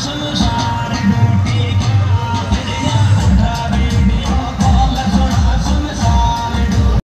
Awesome.